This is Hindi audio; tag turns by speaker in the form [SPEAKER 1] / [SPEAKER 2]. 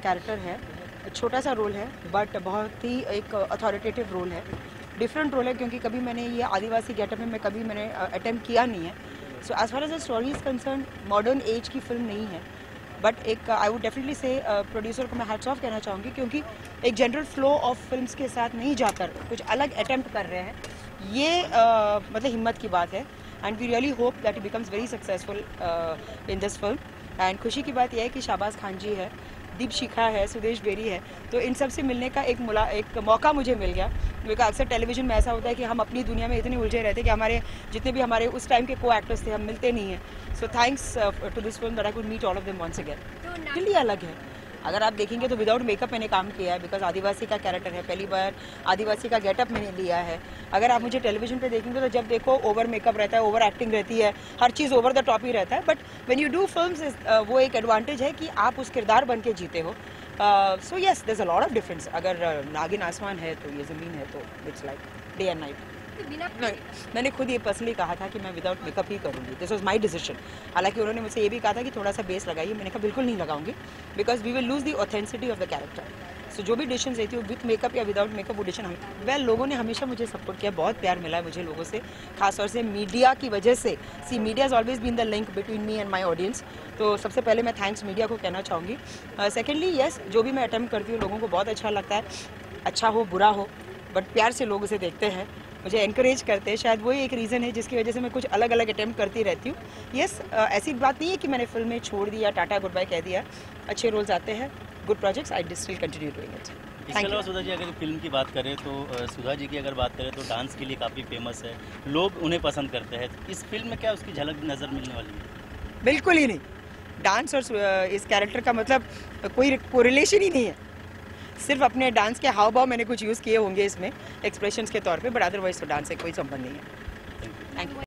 [SPEAKER 1] कैरेक्टर है छोटा सा रोल है बट बहुत ही एक अथॉरिटेटिव रोल है। डिफरेंट रोल है क्योंकि कभी मैंने ये आदिवासी गेटअप में मैं कभी मैंने अटेम्प्ट किया नहीं है। So as far as the story is concern modern age की फ़िल्म नहीं है। बट एक आई वुड डेफिनेटली से प्रोड्यूसर को मैं हैट्स ऑफ़ कहना चाहूँगी क्योंकि एक जनरल फ्लो ऑफ़ फ़िल्म के साथ नहीं जाकर कुछ अलग अटेम्प्ट कर रहे हैं। ये uh, मतलब हिम्मत की बात है। And we really hope that becomes very successful in this film and खुशी की बात यह है कि शाहबाज खान जी है। दीप शिखा है सुदेश बेरी है तो इन सबसे मिलने का एक मुला एक मौका मुझे मिल गया। क्योंकि अक्सर टेलीविज़न में ऐसा होता है कि हम अपनी दुनिया में इतने उलझे रहते हैं कि हमारे जितने भी हमारे उस टाइम के को एक्टर्स थे हम मिलते नहीं हैं। So thanks to this film that I could meet all of them once again Delhi अलग है। अगर आप देखेंगे तो विदाउट मेकअप मैंने काम किया है बिकॉज़ आदिवासी का कैरेक्टर है पहली बार आदिवासी का गेटअप मैंने लिया है। अगर आप मुझे टेलीविज़न पे देखेंगे तो जब देखो ओवर मेकअप रहता है ओवर एक्टिंग रहती है हर चीज़ ओवर द टॉप ही रहता है but when you do film वो एक एडवांटेज है कि आप उस किरदार बन के जीते हो। So yes there a lot of difference अगर uh, नागिन आसमान है तो ये ज़मीन है तो it's like day and night नहीं, मैंने खुद ये पर्सनली कहा था कि मैं विदाउट मेकअप ही करूँगी। दिस वॉज़ माई डिसीज़न हालाँकि उन्होंने मुझसे ये भी कहा था कि थोड़ा सा बेस लगाइए। मैंने कहा, बिल्कुल नहीं लगाऊँगी because we will lose the authenticity of the character so जो भी डिशन रहती है विथ मेकअप या विदाउट मेकअप वो हम वेल लोगों ने हमेशा मुझे सपोर्ट किया, बहुत प्यार मिला है मुझे लोगों से, खासतौर से मीडिया की वजह से। See media is always been the link between me and my audience तो सबसे पहले मैं थैंक्स मीडिया को कहना चाहूँगी। सेकेंडली येस जो भी मैं अटैम्प्ट करती हूँ, लोगों को बहुत अच्छा लगता है। अच्छा हो, बुरा हो बट प्यार से लोग उसे देखते हैं। मुझे इनक्रेज करते हैं। शायद वही एक रीज़न है जिसकी वजह से मैं कुछ अलग अलग अटैम्प्ट करती रहती हूँ। यस yes, ऐसी बात नहीं है कि मैंने फ़िल्में छोड़ दिया टाटा गुड बाय कह दिया। अच्छे रोल्स आते हैं good projects I still continue doing it
[SPEAKER 2] इसके अलावा सुधा जी अगर फ़िल्म की बात करें तो सुधा जी की अगर बात करें तो डांस के लिए काफ़ी फ़ेमस है। लोग उन्हें पसंद करते हैं। इस फ़िल्म में क्या उसकी झलक नज़र मिलने वाली है?
[SPEAKER 1] बिल्कुल ही नहीं। डांस और इस कैरेक्टर का मतलब कोई कोरिलेशन ही नहीं है। सिर्फ़ अपने डांस के हाव भाव मैंने कुछ यूज़ किए होंगे इसमें एक्सप्रेशन के तौर पर बट अदरवाइज़ तो डांस से कोई संबंध नहीं है। Thank you